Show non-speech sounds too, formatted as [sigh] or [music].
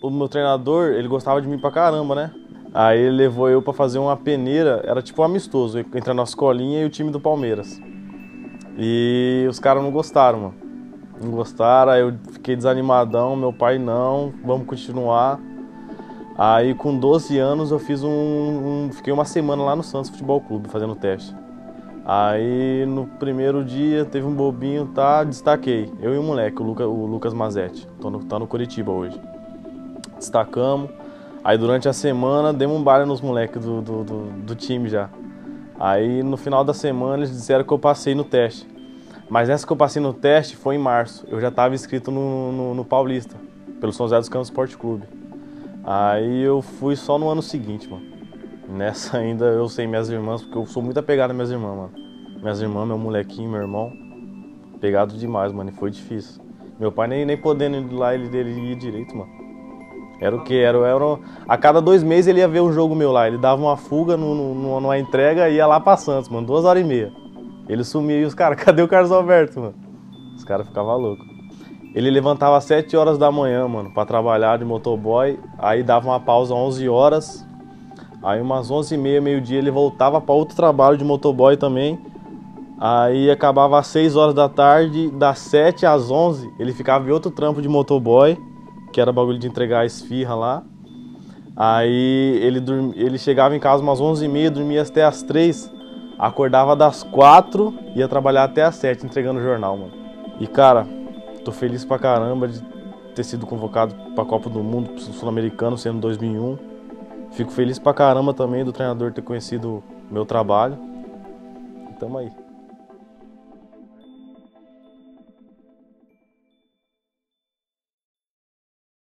o meu treinador, ele gostava de mim pra caramba, né? Aí ele levou eu pra fazer uma peneira, era tipo um amistoso, entre a nossa escolinha e o time do Palmeiras. E os caras não gostaram, mano. Não gostaram, aí eu fiquei desanimadão, meu pai não, vamos continuar. Aí com 12 anos eu fiz um, um, Fiquei uma semana lá no Santos Futebol Clube fazendo teste. Aí no primeiro dia teve um bobinho, tá? Destaquei. Eu e o moleque, o, Luca, o Lucas Mazetti. Tô no, tá no Curitiba hoje. Destacamos. Aí durante a semana demos um baile nos moleques do, do, do, do time já. Aí no final da semana eles disseram que eu passei no teste. Mas essa que eu passei no teste foi em março. Eu já estava inscrito no, no, no, Paulista, pelo São José dos Campos Esporte Clube. Aí eu fui só no ano seguinte, mano. Nessa ainda eu sei minhas irmãs, porque eu sou muito apegado às minhas irmãs, mano. Minhas irmãs, meu molequinho, meu irmão. Pegado demais, mano, e foi difícil. Meu pai nem, nem podendo ir lá, ele, ele ia direito, mano. Era o que? Era, era, a cada dois meses ele ia ver um jogo meu lá. Ele dava uma fuga no, no, numa entrega e ia lá pra Santos, mano, duas horas e meia. Ele sumia e os caras, [laughs] cadê o Carlos Alberto, mano? Os caras ficavam loucos. Ele levantava às 7 horas da manhã, mano, para trabalhar de motoboy. Aí dava uma pausa às 11 horas. Aí umas 11 e meia, meio-dia, ele voltava para outro trabalho de motoboy também. Aí acabava às 6 horas da tarde, das 7 às 11, ele ficava em outro trampo de motoboy, que era bagulho de entregar a esfirra lá. Aí ele, ele chegava em casa umas 11 e meia, dormia até às 3 Acordava das quatro, ia trabalhar até as sete entregando o jornal, mano. E cara, tô feliz pra caramba de ter sido convocado pra Copa do Mundo, Sul-Americano, sendo 2001. Fico feliz pra caramba também do treinador ter conhecido meu trabalho. Tamo aí.